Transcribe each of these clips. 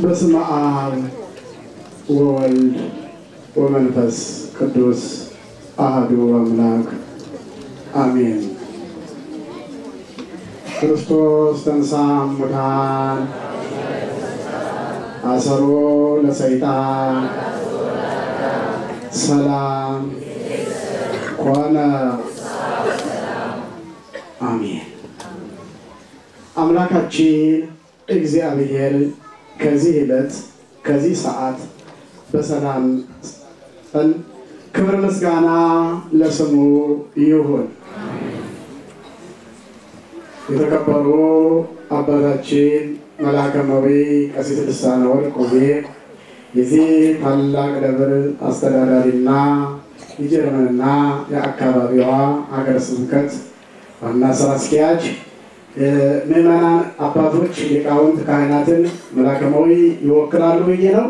በስመ አብ ወወልድ ወመንፈስ ቅዱስ አህዱ አምላክ አሜን። ክርስቶስ ተንሥአ እሙታን አሰሮ ለሰይጣን ሰላም ኮነ። አሜን። አምላካችን እግዚአብሔር ከዚህ ዕለት ከዚህ ሰዓት በሰላም ጠን ክብር ምስጋና ለስሙ ይሁን። የተከበሩ አባታችን መልአከ መዊ ቀሲስ ልሳነ ወርቅ ውቤ የዚህ ታላቅ ደብር አስተዳዳሪና የጀርመንና የአካባቢዋ ሀገረ ስብከት ዋና ስራ አስኪያጅ ምዕመናን አባቶች፣ ሊቃውንት፣ ካህናትን መልአከ መዊ ይወክላሉ ብዬ ነው።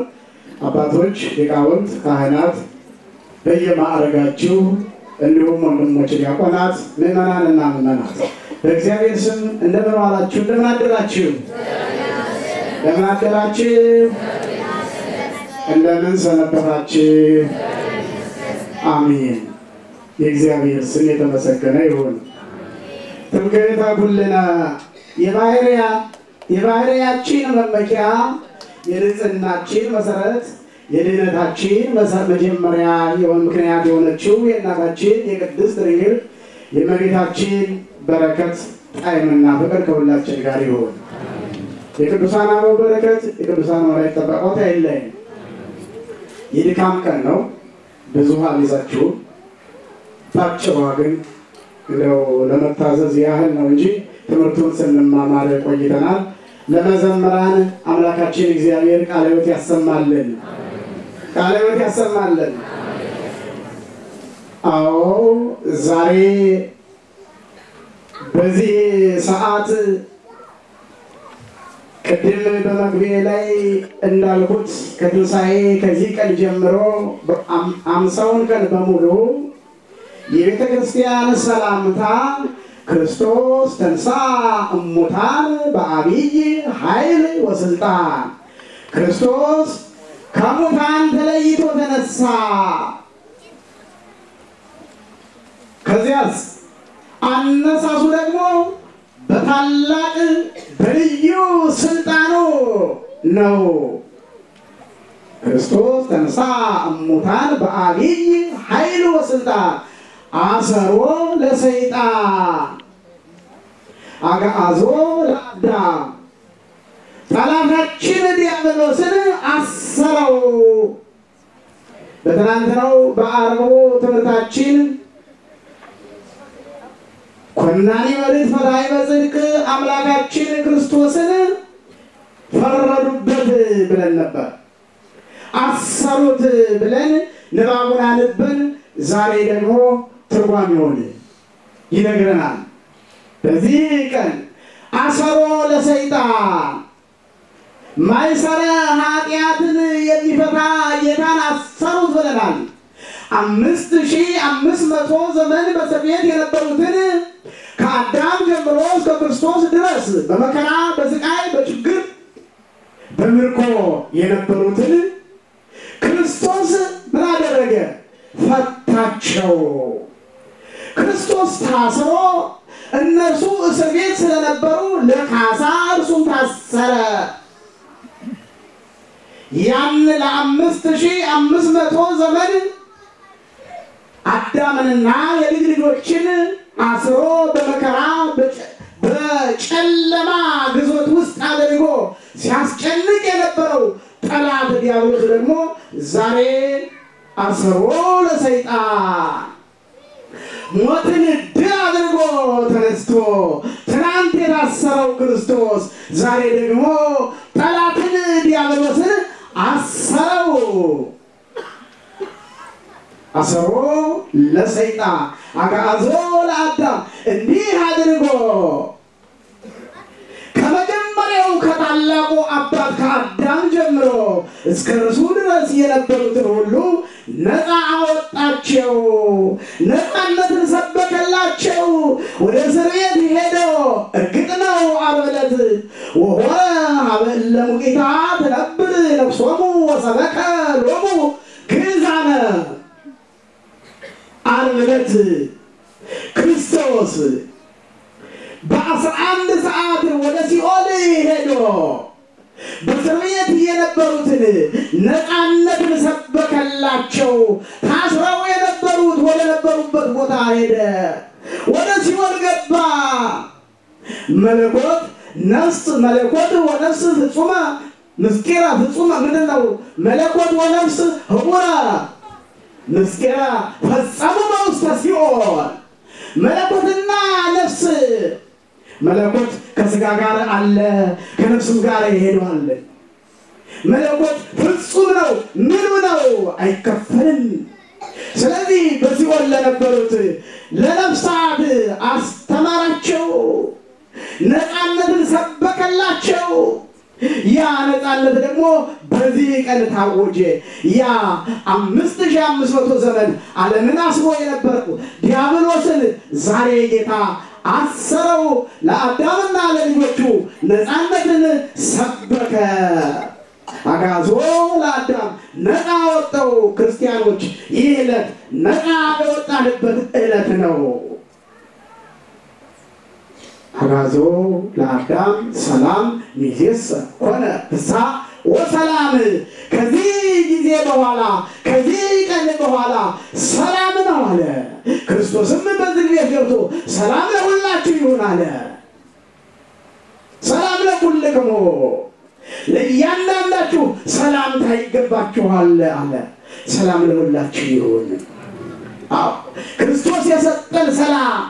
አባቶች፣ ሊቃውንት፣ ካህናት በየማዕረጋችሁ እንዲሁም ወንድሞች ዲያቆናት፣ እና ምዕመናት በእግዚአብሔር ስም እንደምን ዋላችሁ? እንደምን አደራችሁ? እንደምን አደራችሁ? እንደምን ሰነበታችሁ? አሜን። የእግዚአብሔር ስም የተመሰገነ ይሁን። ትምክህተ ኩልነ የባህርያችን መመኪያ የንጽህናችን መሰረት የድህነታችን መጀመሪያ ምክንያት የሆነችው የእናታችን የቅድስት ድንግል የእመቤታችን በረከት ጣዕምና ፍቅር ከሁላችን ጋር ይሁን። የቅዱሳን አበው በረከት የቅዱሳን መላእክት ጠበቆት አይለይም። የድካም ቀን ነው። ብዙ አልይዛችሁ ባጭሯ ግን እንደው ለመታዘዝ ያህል ነው እንጂ ትምህርቱን ስንማማር ቆይተናል። ለመዘምራን አምላካችን እግዚአብሔር ቃለ ሕይወት ያሰማልን፣ ቃለ ሕይወት ያሰማልን። አዎ ዛሬ በዚህ ሰዓት ቅድም በመግቢያ ላይ እንዳልኩት ከትንሣኤ ከዚህ ቀን ጀምሮ አምሳውን ቀን በሙሉ የቤተ ክርስቲያን ሰላምታ ክርስቶስ ተንሥአ እሙታን በአቢይ ኃይል ወስልጣን፣ ክርስቶስ ከሙታን ተለይቶ ተነሳ። ከዚያስ አነሳሱ ደግሞ በታላቅ በልዩ ስልጣኑ ነው። ክርስቶስ ተንሥአ እሙታን በአቢይ ኃይል ወስልጣን አሰሮ ለሰይጣን አግዓዞ ለአዳም ጠላታችን ዲያብሎስን አሰረው። በትናንትናው በዓርቡ ትምህርታችን ኮናኒ መሬት ፈታሒ በጽድቅ አምላካችን ክርስቶስን ፈረዱበት ብለን ነበር። አሰሩት ብለን ንባቡን አንበን ዛሬ ደግሞ ትርጓሜውን ይነግረናል። በዚህ ቀን አሰሮ ለሰይጣን ማይሰረ ኃጢአትን የሚፈታ ጌታን አሰሩት ብለናል። አምስት ሺህ አምስት መቶ ዘመን በእስር የነበሩትን ከአዳም ጀምሮ እስከ ክርስቶስ ድረስ በመከራ በስቃይ በችግር በምርኮ የነበሩትን ክርስቶስ ምን አደረገ? ፈታቸው። ክርስቶስ ታስሮ እነርሱ እስር ቤት ስለነበሩ ለካሳ እርሱም ታሰረ። ያን ለአምስት ሺህ አምስት መቶ ዘመን አዳምንና የልጅ ልጆችን አስሮ በመከራ በጨለማ ግዞት ውስጥ አድርጎ ሲያስጨንቅ የነበረው ጠላት ዲያብሎስ ደግሞ ዛሬ አስሮ ለሰይጣን ሞትን ድል አድርጎ ተነስቶ ትናንት የታሰረው ክርስቶስ ዛሬ ደግሞ ጠላትን ዲያብሎስን አሰረው። አሰሮ ለሰይጣን አግዓዞ ለአዳም እንዲህ አድርጎ ከታላቁ አባት ከአዳም ጀምሮ እስከ እርሱ ድረስ የነበሩትን ሁሉ ነፃ አወጣቸው። ነፃነትን ሰበከላቸው። ወደ እስር ቤት ሄደው እርግጥ ነው ዓርብ ወሆረ ሀበ እለ ትነብር ነፍሶሙ ወሰበከ ሎሙ ግዛነ ዓርብ ክርስቶስ በአስራ አንድ ሰዓት ወደ ሲኦል ሄዶ በእስር ቤት የነበሩትን ነፃነትን ሰበከላቸው። ታስረው የነበሩት ወደ ነበሩበት ቦታ ሄደ። ወደ ሲኦል ገባ። መለኮት ነፍስ መለኮት ወነፍስ ፍጹመ ምስጢረ ፍጹመ ምንድን ነው? መለኮት ወነፍስ ህቡረ ምስጢረ ፈጸሙ በውስተ ሲኦል መለኮትና ነፍስ መለኮት ከስጋ ጋር አለ፣ ከነፍስም ጋር ይሄዳል። መለኮት ፍጹም ነው። ምኑ ነው? አይከፈልም። ስለዚህ በሲኦል ለነበሩት ለነፍሳት አስተማራቸው፣ ነፃነትን ሰበከላቸው። ያ ነፃነት ደግሞ በዚህ ቀን ታወጀ። ያ አምስት ሺህ አምስት መቶ ዘመን ዓለምን አስሮ የነበረው ዲያብሎስን ዛሬ ጌታ አሰረው። ለአዳምና ለልጆቹ ነፃነትን ሰበከ። አጋዞ ለአዳም ነፃ ወጣው። ክርስቲያኖች ይህ ዕለት ነፃ የወጣንበት ዕለት ነው። አጋዞ ለአዳም ሰላም ሚዜሰ ኮነ ፍስሐ ወሰላም። ከዚህ ጊዜ በኋላ ከዚህ ቀን በኋላ ሰላም ነው አለ። ቤት ገብቶ ሰላም ለሁላችሁ ይሁን አለ። ሰላም ለኩልክሙ ለእያንዳንዳችሁ ሰላምታ ይገባችኋል አለ። ሰላም ለሁላችሁ ይሁን። አዎ ክርስቶስ የሰጠን ሰላም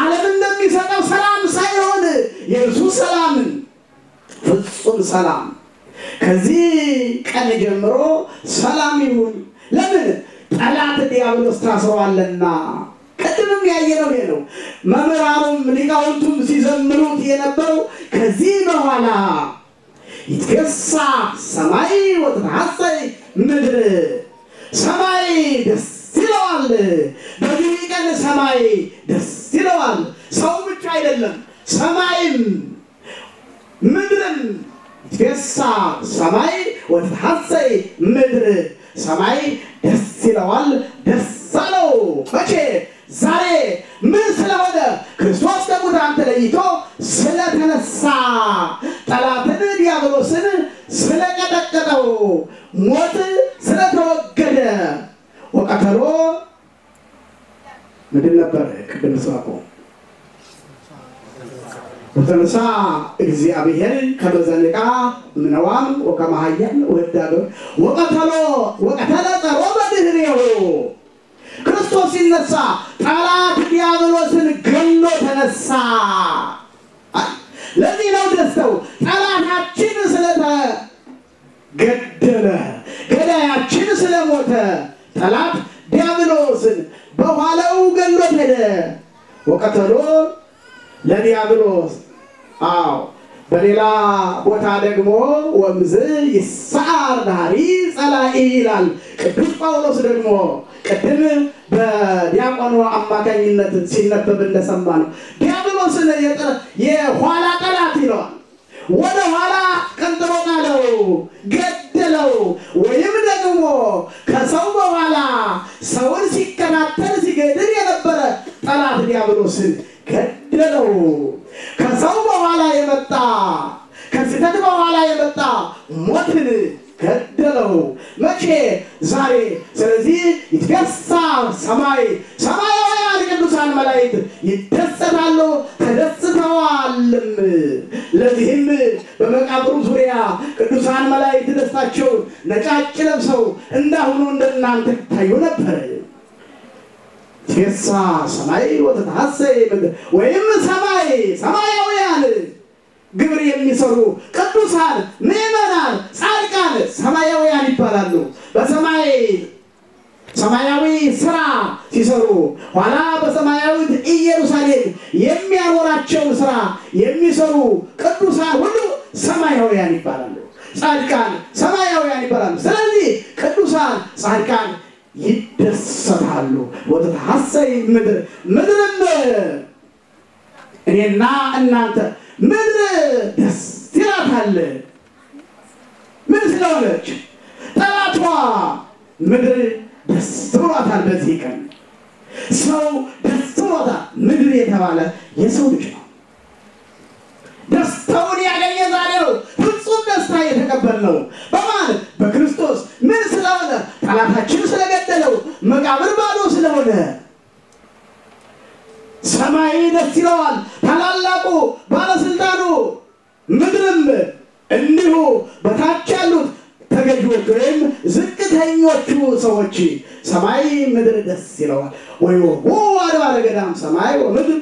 ዓለም እንደሚሰጠው ሰላም ሳይሆን የእርሱ ሰላምን ፍጹም ሰላም ከዚህ ቀን ጀምሮ ሰላም ይሁን። ለምን? ጠላት ዲያብሎስ ታስሯልና። ቅድምም ያየነው ይሄ ነው። መምህራኑም ሊቃውንቱም ሲዘምሩት የነበረው ከዚህ በኋላ ይትገሳ ሰማይ ወትትሐሰይ ምድር፣ ሰማይ ደስ ይለዋል። በዚህ ቀን ሰማይ ደስ ይለዋል። ሰው ብቻ አይደለም፣ ሰማይም ምድርም ይትገሳ ሰማይ ወትትሐሰይ ምድር፣ ሰማይ ደስ ይለዋል፣ ደስ አለው። መቼ? ዛሬ ምን ስለሆነ? ክርስቶስ ከሙታን ተለይቶ ስለተነሳ፣ ጠላትን ዲያብሎስን ስለቀጠቀጠው፣ ሞት ስለተወገደ ወቀተሎ ምንድን ነበር? ቅድም ስራቆ ወተነሳ እግዚአብሔር ከመዘንቃ ምነዋም ወከመሃያን ወዳገ ወቀተሎ ወቀተለ ጸሮ በድህሬሁ ክርስቶስ ሲነሳ ጠላት ዲያብሎስን ገሎ ተነሳ። ለዚህ ነው ደስተው ጠላታችን ስለተገደለ ገዳያችን ስለሞተ ጠላት ዲያብሎስን በኋላው ገሎት ሄደ። ወቀተሎ ለዲያብሎስ አዎ በሌላ ቦታ ደግሞ ወምዝ ይሳር ዳሪ ጸላኢ ይላል ቅዱስ ጳውሎስ ደግሞ ቅድም በዲያቆኑ አማካኝነት ሲነበብ እንደሰማ ነው። ዲያብሎስን የኋላ ጠላት ይለዋል። ወደ ኋላ ቀንጥሮ ጣለው፣ ገደለው። ወይም ደግሞ ከሰው በኋላ ሰውን ሲከታተል ሲገድል የነበረ ጠላት ዲያብሎስን ገደለው። ከሰው በኋላ የመጣ ከስህተት በኋላ የመጣ ሞትን ገደለው። መቼ? ዛሬ። ስለዚህ ይትገሳ ሰማይ ሰማያውያን ቅዱሳን መላእክት ይደሰታሉ ተደስተዋልም። ለዚህም በመቃብሩ ዙሪያ ቅዱሳን መላእክት ደስታቸውን ነጫጭ ለብሰው እንዳሁኑ እንደናንተ ይታዩ ነበር። ይትገሳ ሰማይ ምድር ወይም ሰማይ ሰማያውያን ግብር የሚሰሩ ቅዱሳን ምዕመናን ጻድቃን ሰማያውያን ይባላሉ። በሰማይ ሰማያዊ ስራ ሲሰሩ ኋላ በሰማያዊት ኢየሩሳሌም የሚያኖራቸውን ስራ የሚሰሩ ቅዱሳን ሁሉ ሰማያውያን ይባላሉ። ጻድቃን ሰማያውያን ይባላሉ። ስለዚህ ቅዱሳን ጻድቃን ይደሰታሉ። ወተትሐሰይ ምድር ምድርም እኔና እናንተ ምድር ደስ ይላታል። ስለሆነች ጠላቷ ምድር ደስ ብሏታል። በዚህ ቀን ሰው ደስ ብሎታል። ምድር የተባለ የሰው ልጅ ነው። ደስታውን ያገኘ ዛሬ ነው። ፍጹም ደስታ የተቀበልነው በማን በክርስቶስ ምን ስለሆነ ጠላታችን ስለገደለው መቃብር ባዶ ስለሆነ ሰማይ ደስ ይለዋል። ታላላቁ ባለስልጣኑ ምድርም እንዲሁ በታች ያሉት ተገዥዎች ወይም ዝቅተኞቹ ሰዎች ሰማይ ምድር ደስ ይለዋል። ወይ ዎ አድባረ ገዳም ሰማይ ወምድር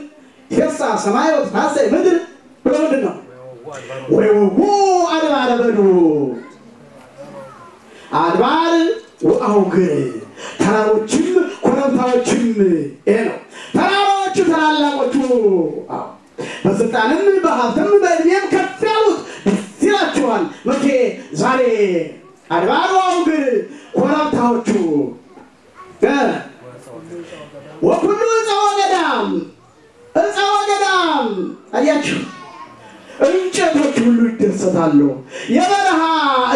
ቴሳ ሰማይ ወታሰይ ምድር ብሎ ምንድን ነው? ወይ ዎ አድባረ በዱ አድባር ወአውግር ተራሮችም ኮረብታዎችም ይሄ ነው። ተራራዎቹ ታላላቆቹ በስልጣንም በሀብትም በእድሜም ከፍ ያሉት ደስ ይላቸዋል። መቼ? ዛሬ አድባሩ አውግር ኮረብታዎቹ። ወኩሉ እፀወ ገዳም እፀወ ገዳም አያችሁ እንጨቶች ሁሉ ይደሰታሉ። የበረሃ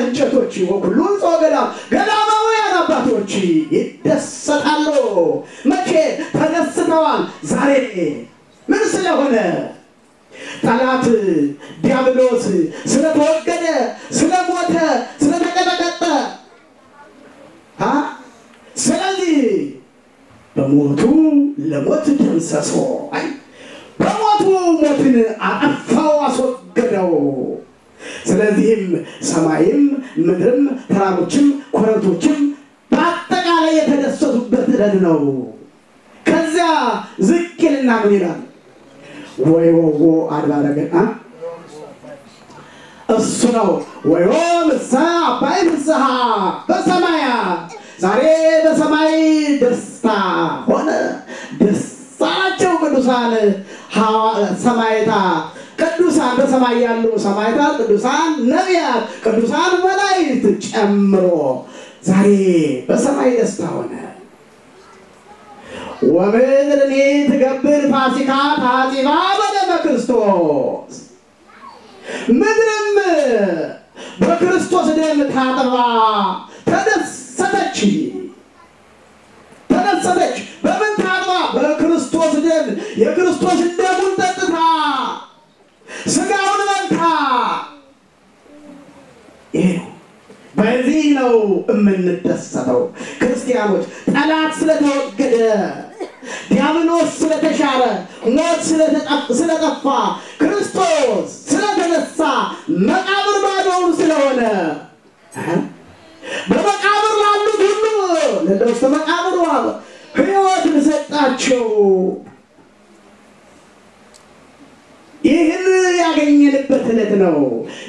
እንጨቶች ወኩሉ ገዳም ገዳማውያን አባቶች ይደሰታሉ። መቼ ተደስተዋል? ዛሬ ምን ስለሆነ ጠላት ዲያብሎስ ስለተወገደ፣ ስለሞተ፣ ስለተቀጠቀጠ ስለዚህ በሞቱ ለሞት ደምሰሶ በሞቱ ሞትን አስወገደው። ስለዚህም ሰማይም ምድርም ተራሮችም ኮረብቶችም በአጠቃላይ የተደሰቱበት ዕለት ነው። ከዚያ ዝቅ ይልና ምን ይላል? ወይ ወዎ አድባረ ገዳም እሱ ነው ወዮ ምሳ አባይ ፍስሐ በሰማያ ዛሬ በሰማይ ደስታ ሆነ። ደስ አላቸው ቅዱሳን ሰማይታ በሰማይ ያሉ ሰማይታት፣ ቅዱሳን ነቢያት፣ ቅዱሳን መላእክት ጨምሮ ዛሬ በሰማይ ደስታ ሆነ። ወምድርኒ ትገብር ፋሲካ ታጢባ በደመ ክርስቶስ ምድርም በክርስቶስ ደም ታጥባ ተደሰተች ተደሰተች። በምን ታጥባ? በክርስቶስ ደም የክርስቶስ ደሙን ጠጥታ ስጋውን በልታ። ይሄ ነው። በዚህ ነው የምንደሰተው ክርስቲያኖች። ጠላት ስለተወገደ፣ ዲያብሎስ ስለተሻረ፣ ሞት ስለጠፋ፣ ክርስቶስ ስለተነሳ፣ መቃብር ባዶውን ስለሆነ በመቃብር ላሉት ሁሉ ለውስተ መቃብር ሕይወትን ሰጣቸው። ይህን ያገኘንበት ዕለት ነው።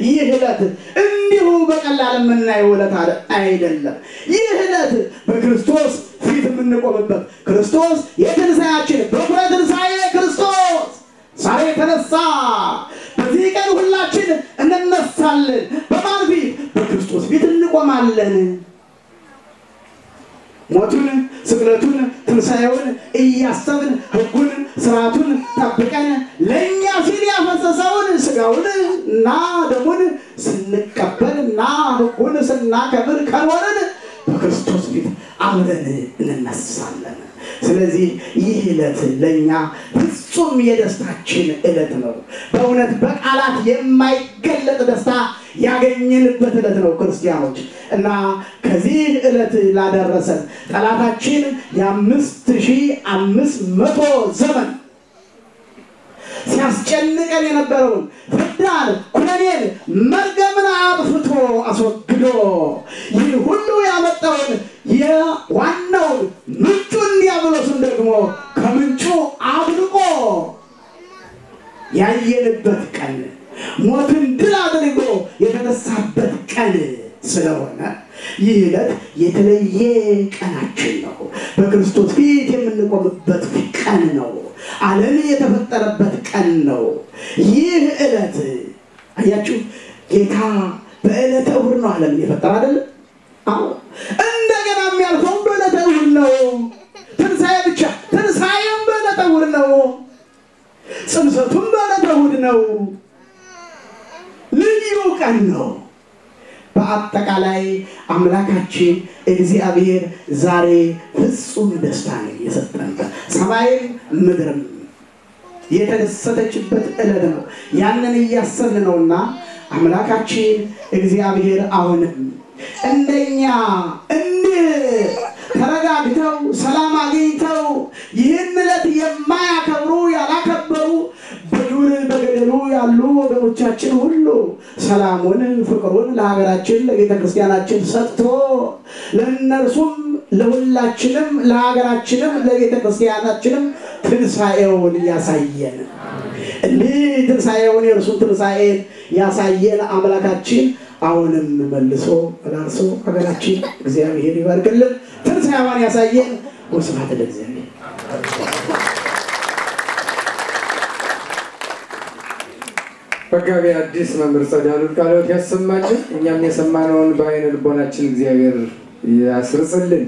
ይህ ዕለት እንዲሁ በቀላል የምናየው ዕለት አይደለም። ይህ ዕለት በክርስቶስ ፊት የምንቆምበት ክርስቶስ የትንሣያችን በኩረ ትንሣኤ ክርስቶስ ዛሬ የተነሳ በዚህ ቀን ሁላችን እንነሳለን። በማን ፊት? በክርስቶስ ፊት እንቆማለን። ሞቱን፣ ስቅለቱን፣ ትንሣኤውን እያሰብን ሕጉን፣ ስርዓቱን ጠብቀን ለእኛ ሲል ያፈሰሰውን ስጋውን እና ደሙን ስንቀበል እና ሕጉን ስናከብር ከኖርን በክርስቶስ ፊት አብረን እንነሳለን። ስለዚህ ይህ ዕለት ለእኛ ፍጹም የደስታችን ዕለት ነው። በእውነት በቃላት የማይገለጥ ደስታ ያገኘንበት ዕለት ነው ክርስቲያኖች። እና ከዚህ ዕለት ላደረሰን ጠላታችን የአምስት ሺህ አምስት መቶ ዘመን ሲያስጨንቀን የነበረውን ፍዳን፣ ኩነኔን፣ መርገምን አጥፍቶ አስወግዶ ይህን ሁሉ ያመጣውን የዋናውን ምንጩን ዲያብሎስን ደግሞ ከምንጩ አድርቆ ያየንበት ቀን ሞትን ድል አድርጎ የተነሳበት ቀን ስለሆነ ይህ ዕለት የተለየ ቀናችን ነው። በክርስቶስ ፊት የምንቆምበት ቀን ነው። ዓለም የተፈጠረበት ቀን ነው። ይህ ዕለት አያችሁ፣ ጌታ በዕለተ እሑድ ነው ዓለምን የፈጠረ አይደለም? አዎ። እንደገና የሚያልፈውም በዕለተ እሑድ ነው። ትንሣኤ ብቻ ትንሣኤም በዕለተ እሑድ ነው። ጽንሰቱም በዕለተ እሑድ ነው። ልዩ ቀን ነው። በአጠቃላይ አምላካችን እግዚአብሔር ዛሬ ፍጹም ደስታን የሰጠንበት ሰማይም ምድርም የተደሰተችበት ዕለት ነው። ያንን እያሰብን ነውና አምላካችን እግዚአብሔር አሁንም እንደኛ እንዲህ ተረጋግተው ሰላም አግኝተው ይህን ዕለት የማያከብሩ ያላከበሩ በዱር በገደሉ ያሉ ወገኖቻችን ሁሉ ሰላሙን ፍቅሩን ለሀገራችን ለቤተ ክርስቲያናችን ሰጥቶ ለእነርሱም ለሁላችንም ለሀገራችንም ለቤተ ክርስቲያናችንም ትንሣኤውን ያሳየን። እንዲህ ትንሣኤውን የእርሱን ትንሣኤን ያሳየን አምላካችን አሁንም መልሶ መላልሶ ሀገራችን እግዚአብሔር ይባርክልን። ትንሣኤዋን ያሳየን። ወስብሐት ለእግዚአብሔር። መጋቢ አዲስ መምህር ጸዳሉት ቃልዎት ያሰማልን። እኛም የሰማነውን በአይነ ልቦናችን እግዚአብሔር ያስርጽልን።